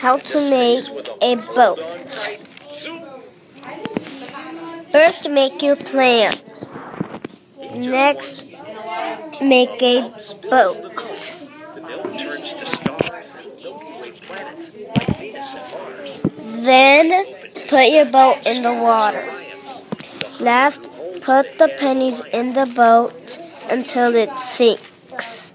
How to make a boat. First, make your plan. Next, make a boat. Then, put your boat in the water. Last, put the pennies in the boat until it sinks.